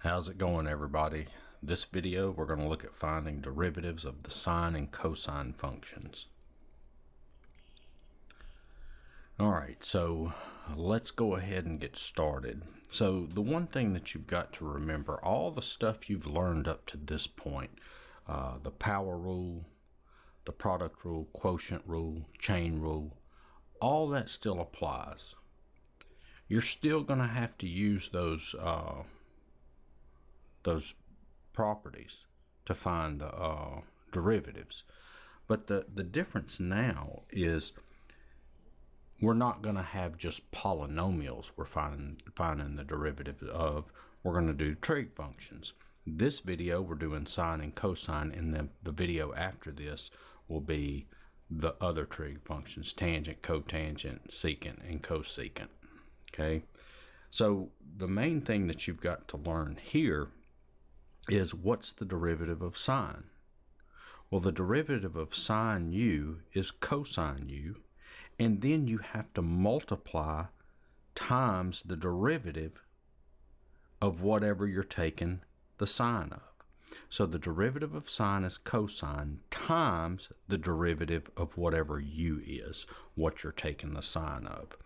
How's it going everybody? This video we're going to look at finding derivatives of the sine and cosine functions. Alright, so let's go ahead and get started. So the one thing that you've got to remember, all the stuff you've learned up to this point, uh, the power rule, the product rule, quotient rule, chain rule, all that still applies. You're still going to have to use those uh, those properties to find the uh, derivatives. But the, the difference now is we're not going to have just polynomials we're finding, finding the derivative of. We're going to do trig functions. This video, we're doing sine and cosine, and then the video after this will be the other trig functions, tangent, cotangent, secant, and cosecant. Okay, so the main thing that you've got to learn here is what's the derivative of sine? Well, the derivative of sine u is cosine u, and then you have to multiply times the derivative of whatever you're taking the sine of. So the derivative of sine is cosine times the derivative of whatever u is, what you're taking the sine of.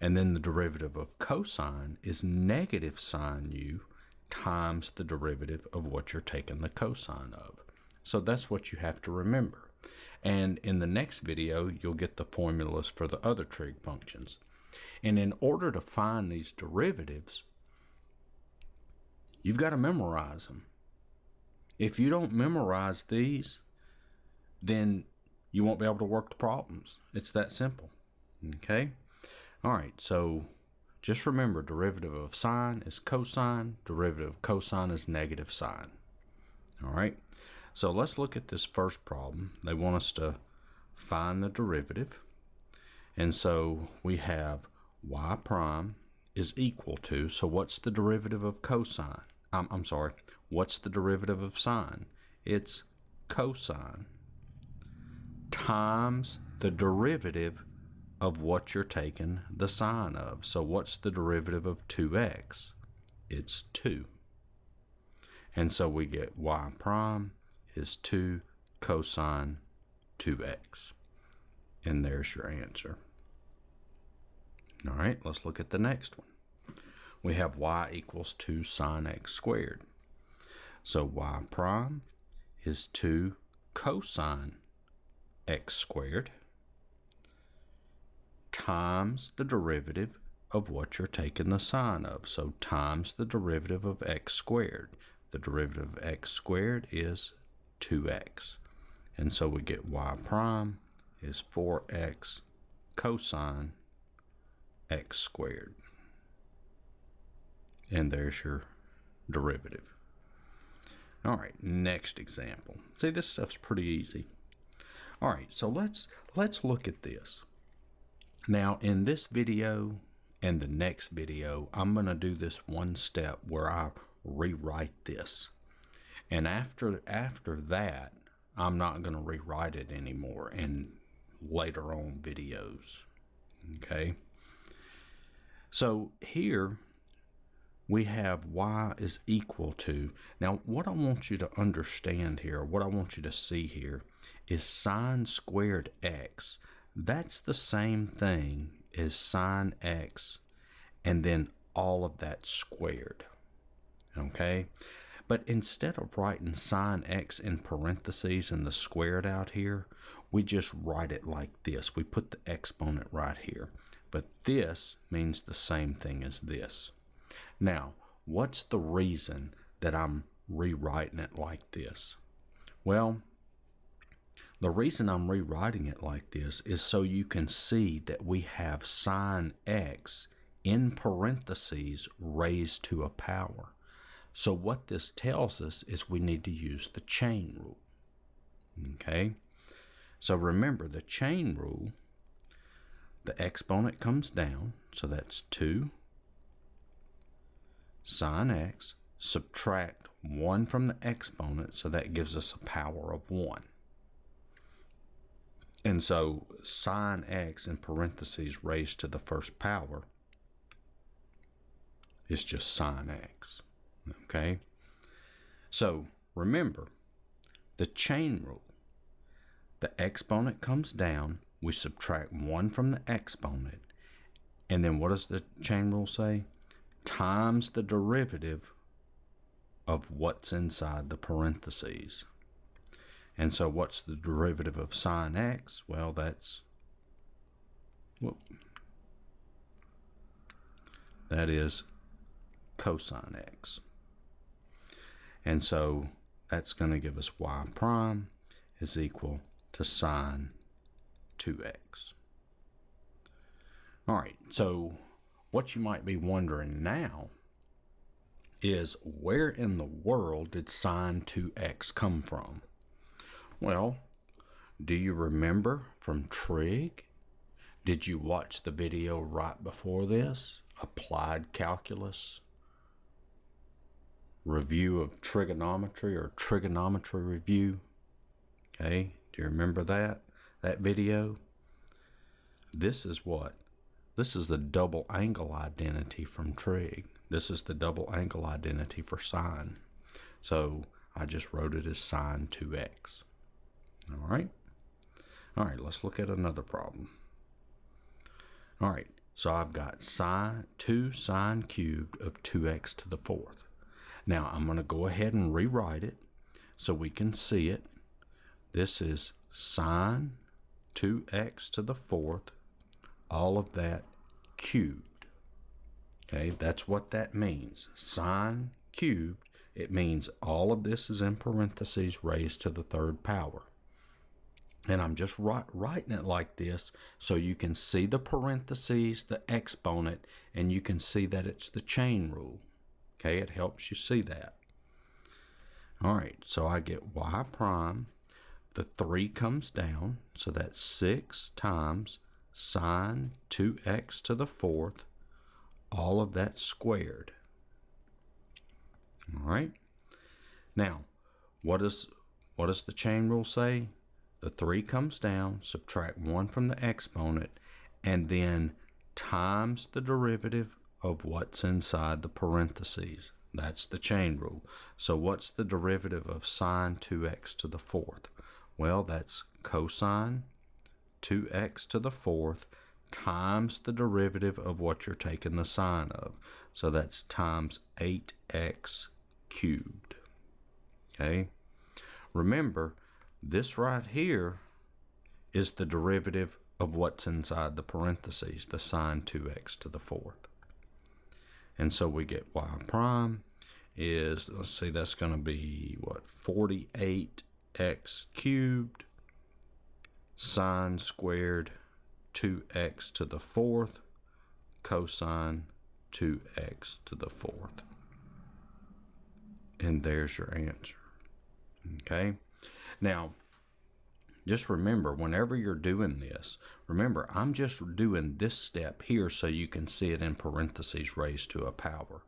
And then the derivative of cosine is negative sine u times the derivative of what you're taking the cosine of. So that's what you have to remember. And in the next video, you'll get the formulas for the other trig functions. And in order to find these derivatives, you've got to memorize them. If you don't memorize these, then you won't be able to work the problems. It's that simple. Okay? All right, so just remember, derivative of sine is cosine, derivative of cosine is negative sine. All right, so let's look at this first problem. They want us to find the derivative. And so we have y prime is equal to, so what's the derivative of cosine? I'm, I'm sorry, what's the derivative of sine? It's cosine times the derivative of what you're taking the sine of. So what's the derivative of 2x? It's 2. And so we get y prime is 2 cosine 2x. And there's your answer. All right, let's look at the next one. We have y equals 2 sine x squared. So y prime is 2 cosine x squared times the derivative of what you're taking the sine of. So times the derivative of x squared. The derivative of x squared is 2x. And so we get y prime is 4x cosine x squared. And there's your derivative. All right, next example. See, this stuff's pretty easy. All right, so let's let's look at this. Now in this video and the next video, I'm going to do this one step where I rewrite this. And after after that, I'm not going to rewrite it anymore in later on videos. Okay? So here we have y is equal to. Now what I want you to understand here, what I want you to see here is sine squared x that's the same thing as sine x and then all of that squared. Okay? But instead of writing sine x in parentheses and the squared out here, we just write it like this. We put the exponent right here. But this means the same thing as this. Now, what's the reason that I'm rewriting it like this? Well, the reason I'm rewriting it like this is so you can see that we have sine x in parentheses raised to a power. So what this tells us is we need to use the chain rule. Okay? So remember the chain rule, the exponent comes down, so that's 2 sine x, subtract 1 from the exponent, so that gives us a power of 1. And so sine x in parentheses raised to the first power is just sine x. Okay. So remember the chain rule. The exponent comes down, we subtract 1 from the exponent, and then what does the chain rule say? Times the derivative of what's inside the parentheses. And so what's the derivative of sine x? Well, that's whoop, that is cosine x. And so that's going to give us y prime is equal to sine 2x. All right, so what you might be wondering now is where in the world did sine 2x come from? Well, do you remember from trig? Did you watch the video right before this? Applied calculus? Review of trigonometry or trigonometry review? Okay, do you remember that? That video? This is what? This is the double angle identity from trig. This is the double angle identity for sine. So I just wrote it as sine 2x. All right. All right, let's look at another problem. All right, so I've got sine 2 sine cubed of 2x to the fourth. Now I'm going to go ahead and rewrite it so we can see it. This is sine 2x to the fourth, all of that cubed. Okay, that's what that means. Sine cubed, it means all of this is in parentheses raised to the third power. And I'm just writing it like this so you can see the parentheses, the exponent, and you can see that it's the chain rule. Okay, it helps you see that. All right, so I get y prime. The 3 comes down, so that's 6 times sine 2x to the fourth, all of that squared. All right. Now, what does what does the chain rule say? The 3 comes down, subtract 1 from the exponent, and then times the derivative of what's inside the parentheses. That's the chain rule. So what's the derivative of sine 2x to the fourth? Well, that's cosine 2x to the fourth times the derivative of what you're taking the sine of. So that's times 8x cubed. Okay? Remember, this right here is the derivative of what's inside the parentheses, the sine 2x to the fourth. And so we get y prime is, let's see, that's going to be, what, 48x cubed sine squared 2x to the fourth cosine 2x to the fourth. And there's your answer. Okay? Now, just remember, whenever you're doing this, remember, I'm just doing this step here so you can see it in parentheses raised to a power.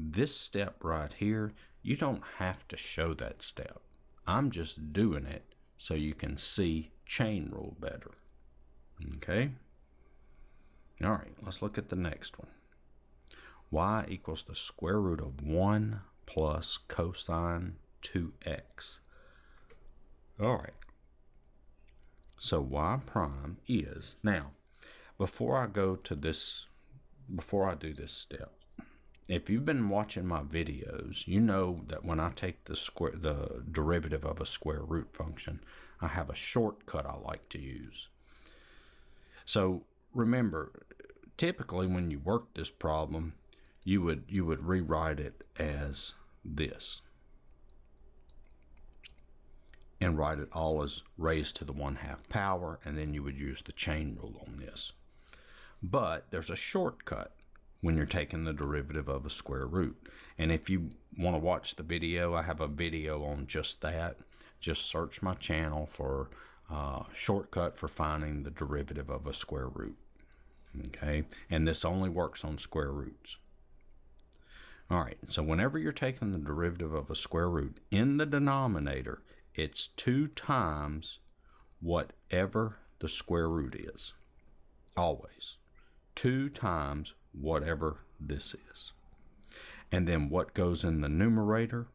This step right here, you don't have to show that step. I'm just doing it so you can see chain rule better. Okay? All right, let's look at the next one. y equals the square root of 1 plus cosine 2x. All right. So y prime is, now, before I go to this, before I do this step, if you've been watching my videos, you know that when I take the square, the derivative of a square root function, I have a shortcut I like to use. So remember, typically when you work this problem, you would you would rewrite it as this and write it all as raised to the 1 half power, and then you would use the chain rule on this. But there's a shortcut when you're taking the derivative of a square root. And if you want to watch the video, I have a video on just that. Just search my channel for uh, shortcut for finding the derivative of a square root. Okay, and this only works on square roots. All right, so whenever you're taking the derivative of a square root in the denominator, it's two times whatever the square root is. Always. Two times whatever this is. And then what goes in the numerator?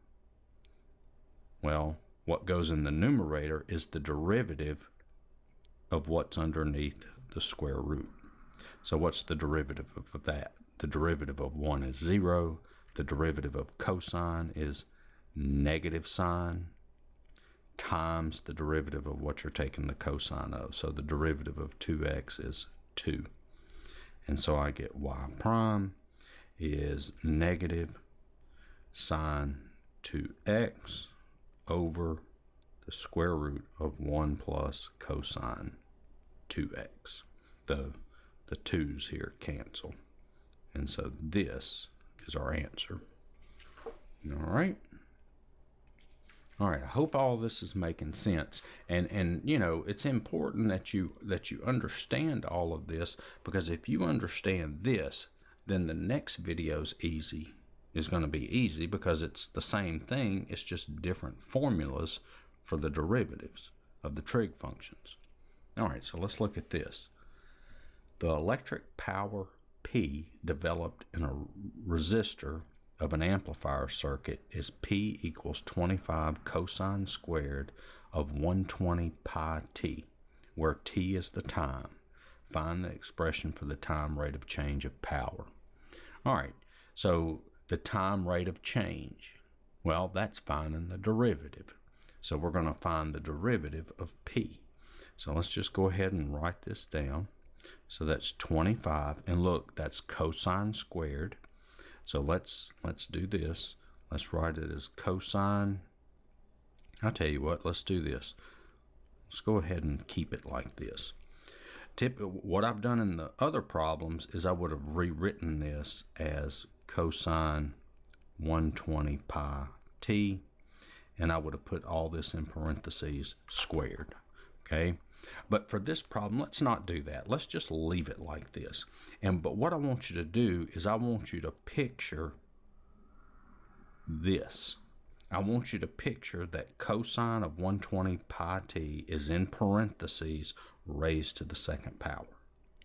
Well, what goes in the numerator is the derivative of what's underneath the square root. So what's the derivative of that? The derivative of 1 is 0. The derivative of cosine is negative sine times the derivative of what you're taking the cosine of. So the derivative of 2x is 2. And so I get y prime is negative sine 2x over the square root of 1 plus cosine 2x. The, the 2's here cancel. And so this is our answer. All right. All right, I hope all this is making sense. And and you know, it's important that you that you understand all of this because if you understand this, then the next video's easy is going to be easy because it's the same thing, it's just different formulas for the derivatives of the trig functions. All right, so let's look at this. The electric power P developed in a resistor of an amplifier circuit is P equals 25 cosine squared of 120 pi t, where t is the time. Find the expression for the time rate of change of power. All right, so the time rate of change, well, that's finding the derivative. So we're going to find the derivative of p. So let's just go ahead and write this down. So that's 25, and look, that's cosine squared so let's let's do this. Let's write it as cosine. I'll tell you what, let's do this. Let's go ahead and keep it like this. Tip, what I've done in the other problems is I would have rewritten this as cosine 120 pi t, and I would have put all this in parentheses squared. Okay, but for this problem, let's not do that. Let's just leave it like this. And but what I want you to do is I want you to picture this. I want you to picture that cosine of 120 pi t is in parentheses raised to the second power.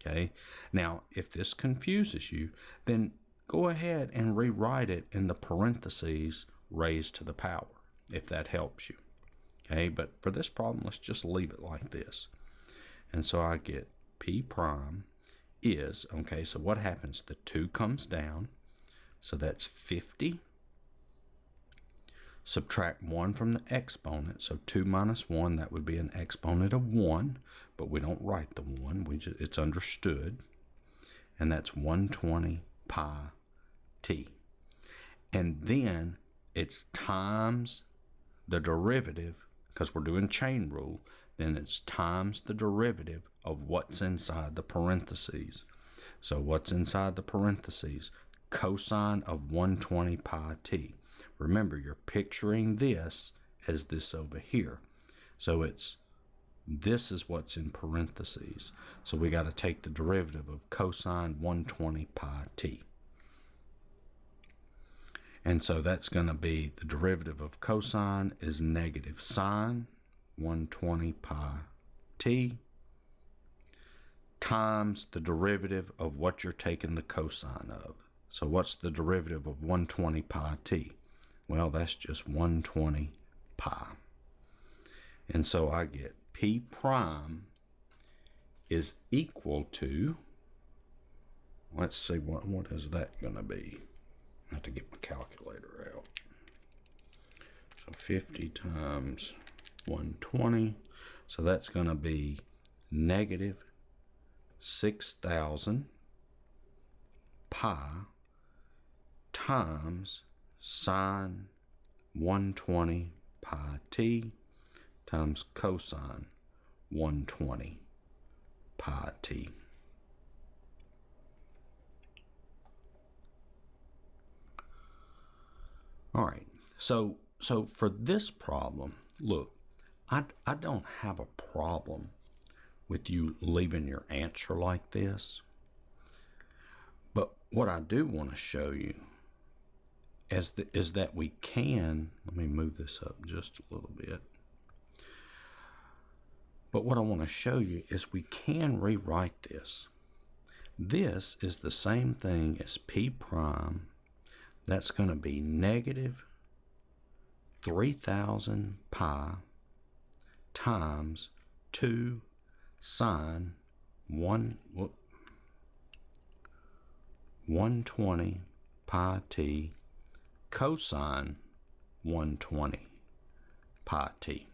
Okay. Now, if this confuses you, then go ahead and rewrite it in the parentheses raised to the power, if that helps you. Okay, but for this problem, let's just leave it like this. And so I get P prime is, okay, so what happens? The 2 comes down, so that's 50. Subtract 1 from the exponent, so 2 minus 1, that would be an exponent of 1, but we don't write the 1, we just, it's understood. And that's 120 pi t. And then it's times the derivative because we're doing chain rule, then it's times the derivative of what's inside the parentheses. So what's inside the parentheses? Cosine of 120 pi t. Remember, you're picturing this as this over here. So it's this is what's in parentheses. So we got to take the derivative of cosine 120 pi t. And so that's going to be the derivative of cosine is negative sine 120 pi t times the derivative of what you're taking the cosine of. So what's the derivative of 120 pi t? Well, that's just 120 pi. And so I get p prime is equal to, let's see, what, what is that going to be? Have to get my calculator out. So 50 times 120. So that's going to be negative 6,000 pi times sine 120 pi t times cosine 120 pi t. All right. So so for this problem, look, I, I don't have a problem with you leaving your answer like this. But what I do want to show you is, the, is that we can, let me move this up just a little bit. But what I want to show you is we can rewrite this. This is the same thing as P prime that's going to be negative 3000 pi times 2 sine 1, 120 pi t cosine 120 pi t.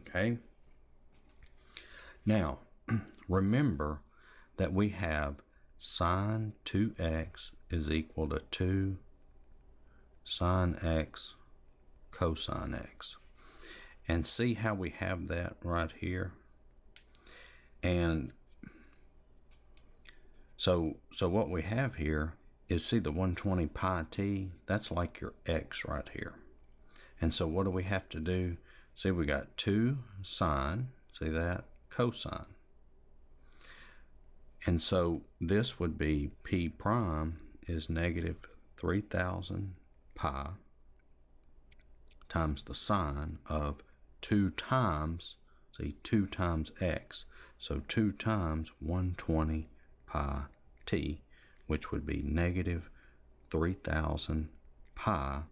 Okay? Now, remember that we have sine 2x is equal to 2 sine x cosine x. And see how we have that right here? And so so what we have here is see the 120 pi t, that's like your x right here. And so what do we have to do? See we got 2 sine, see that, cosine. And so this would be p prime is negative 3000 pi times the sine of 2 times, see, 2 times x. So 2 times 120 pi t, which would be negative 3000 pi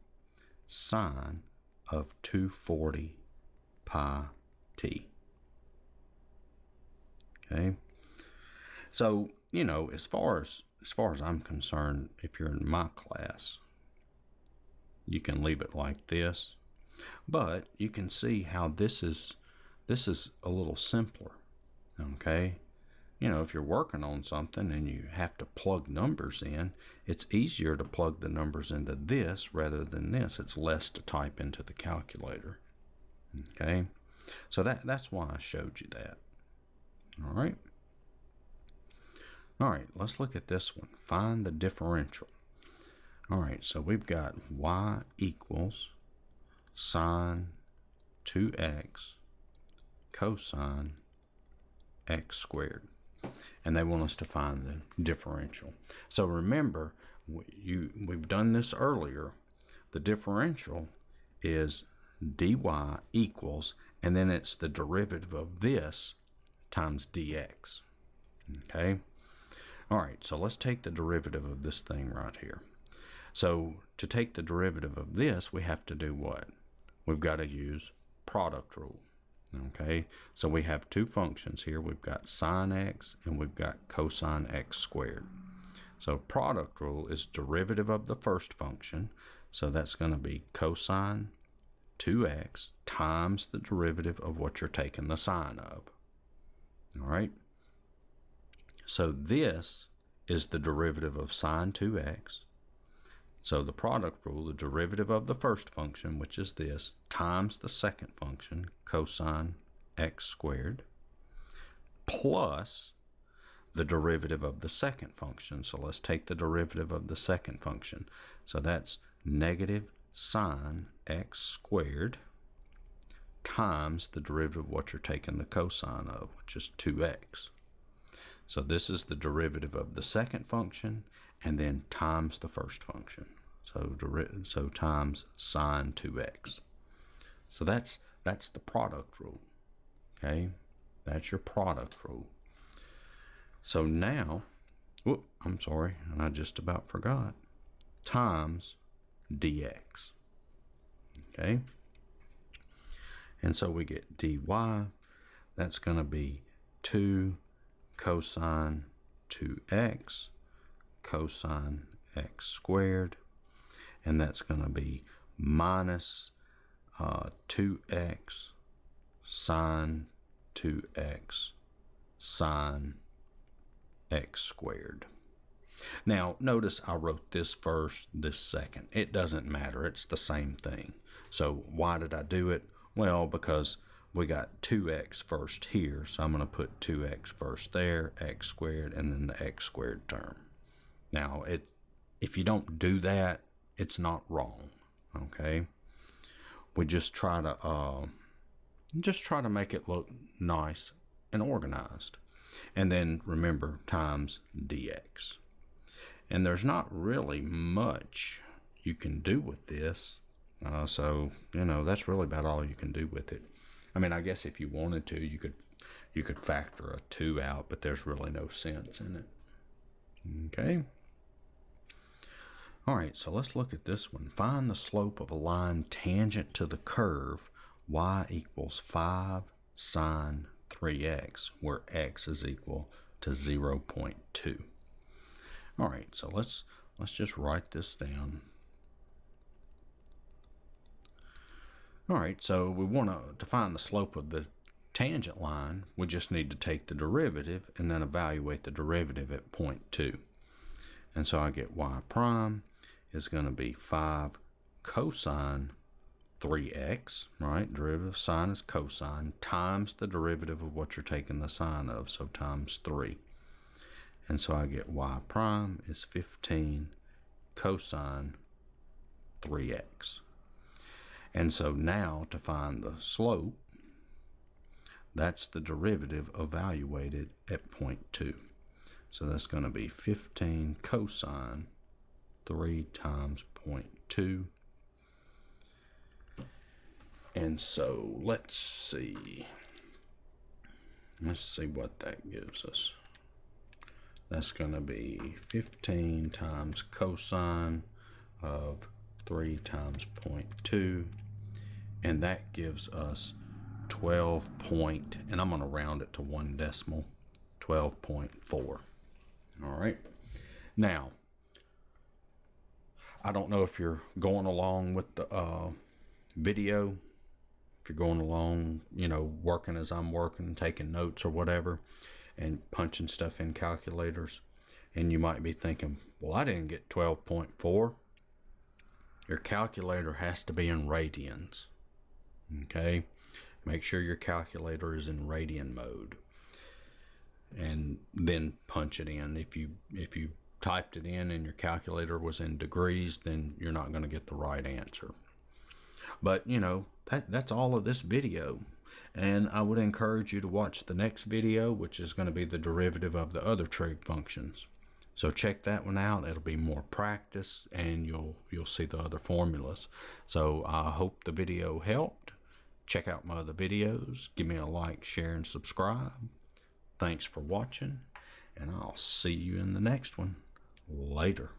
sine of 240 pi t. Okay. So, you know, as far as as far as I'm concerned, if you're in my class, you can leave it like this. But you can see how this is this is a little simpler. Okay? You know, if you're working on something and you have to plug numbers in, it's easier to plug the numbers into this rather than this. It's less to type into the calculator. Okay? So that that's why I showed you that. All right? All right, let's look at this one. Find the differential. All right, so we've got y equals sine 2x cosine x squared. And they want us to find the differential. So remember, you we've done this earlier. The differential is dy equals, and then it's the derivative of this times dx. Okay? All right, so let's take the derivative of this thing right here. So to take the derivative of this, we have to do what? We've got to use product rule. Okay, so we have two functions here. We've got sine x and we've got cosine x squared. So product rule is derivative of the first function. So that's going to be cosine 2x times the derivative of what you're taking the sine of. All right. So this is the derivative of sine 2x. So the product rule, the derivative of the first function, which is this, times the second function, cosine x squared, plus the derivative of the second function. So let's take the derivative of the second function. So that's negative sine x squared times the derivative of what you're taking the cosine of, which is 2x. So this is the derivative of the second function and then times the first function. So, so times sine 2x. So that's that's the product rule. Okay? That's your product rule. So now, whoop, I'm sorry, and I just about forgot. Times dx. Okay? And so we get dy. That's going to be 2 cosine 2x cosine x squared and that's going to be minus uh, 2x sine 2x sine x squared. Now, notice I wrote this first, this second. It doesn't matter. It's the same thing. So why did I do it? Well, because we got 2x first here, so I'm going to put 2x first there, x squared, and then the x squared term. Now, it if you don't do that, it's not wrong, okay? We just try to uh, just try to make it look nice and organized. And then remember times dx. And there's not really much you can do with this. Uh, so, you know, that's really about all you can do with it. I mean, I guess if you wanted to, you could you could factor a 2 out, but there's really no sense in it. Okay. All right, so let's look at this one. Find the slope of a line tangent to the curve y equals 5 sine 3x, where x is equal to 0.2. All right, so let's let's just write this down. All right, so we want to, find the slope of the tangent line, we just need to take the derivative and then evaluate the derivative at point 2. And so I get y prime is going to be 5 cosine 3x, right? Derivative sine is cosine, times the derivative of what you're taking the sine of, so times 3. And so I get y prime is 15 cosine 3x. And so now to find the slope, that's the derivative evaluated at point 2. So that's going to be 15 cosine 3 times 0.2. And so let's see. Let's see what that gives us. That's going to be 15 times cosine of 3 times 0.2. And that gives us 12 point, and I'm going to round it to one decimal, 12.4. All right. Now, I don't know if you're going along with the uh, video, if you're going along, you know, working as I'm working, taking notes or whatever, and punching stuff in calculators, and you might be thinking, well, I didn't get 12.4. Your calculator has to be in radians. Okay. Make sure your calculator is in radian mode. And then punch it in. If you if you typed it in and your calculator was in degrees, then you're not going to get the right answer. But, you know, that, that's all of this video. And I would encourage you to watch the next video, which is going to be the derivative of the other trig functions. So check that one out. It'll be more practice and you'll you'll see the other formulas. So I hope the video helped. Check out my other videos. Give me a like, share, and subscribe. Thanks for watching, and I'll see you in the next one. Later.